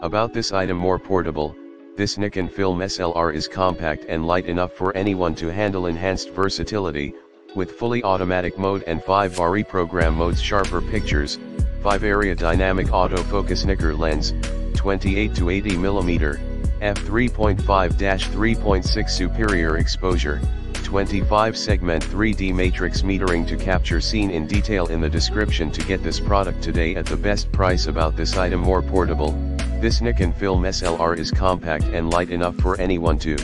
About this item more portable, this Nikon Film SLR is compact and light enough for anyone to handle enhanced versatility, with fully automatic mode and 5 Vari-Program modes sharper pictures, 5 area dynamic autofocus Nikkor lens, 28 to 80 mm, f3.5-3.6 superior exposure, 25 segment 3D matrix metering to capture scene in detail in the description to get this product today at the best price. About this item more portable, this Nikon Film SLR is compact and light enough for anyone to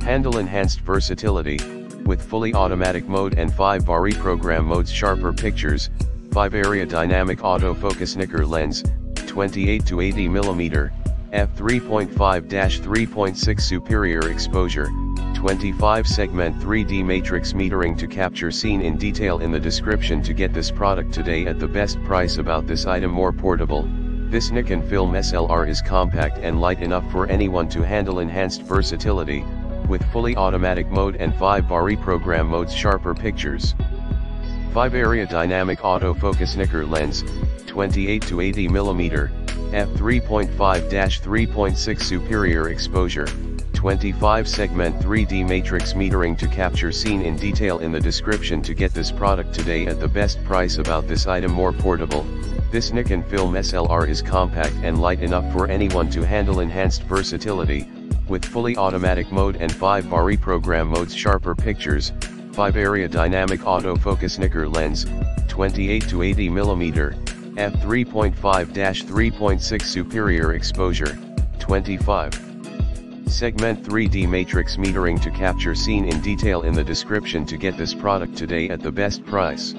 handle enhanced versatility, with fully automatic mode and 5 Vari-Program modes sharper pictures, 5 area dynamic autofocus Nikkor lens, 28 to 80 mm, f3.5-3.6 superior exposure, 25 segment 3D matrix metering to capture scene in detail in the description to get this product today at the best price about this item more portable. This Nikon Film SLR is compact and light enough for anyone to handle enhanced versatility, with fully automatic mode and 5 Vari-Program modes sharper pictures. 5 area dynamic autofocus Nikkor lens, 28 to 80 mm, f3.5-3.6 superior exposure, 25 segment 3D matrix metering to capture scene in detail in the description to get this product today at the best price about this item more portable. This Nikon Film SLR is compact and light enough for anyone to handle enhanced versatility, with fully automatic mode and 5 Vari-Program modes sharper pictures, 5 area dynamic autofocus Nikkor lens, 28 to 80 mm, f3.5-3.6 superior exposure, 25. Segment 3D matrix metering to capture scene in detail in the description to get this product today at the best price.